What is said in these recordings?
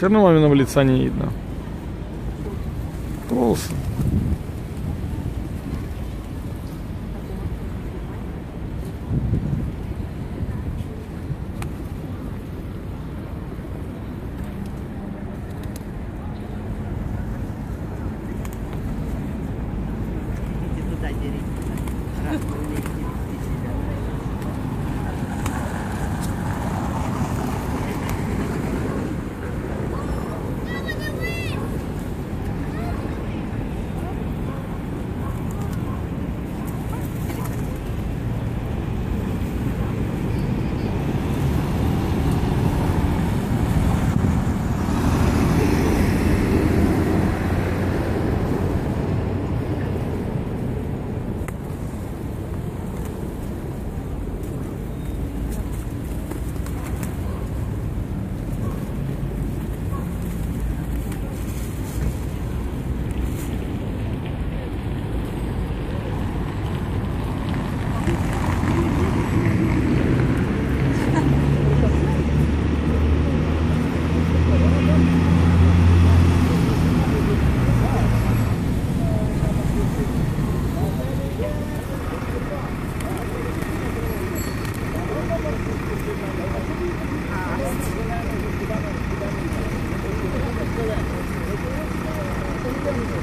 Все равно маминого лица не видно. Волосы. Иди туда, деревья.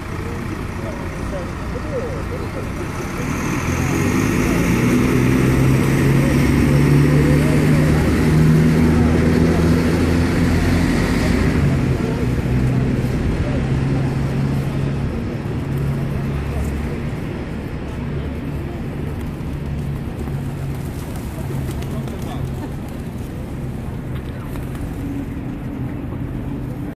Thank you.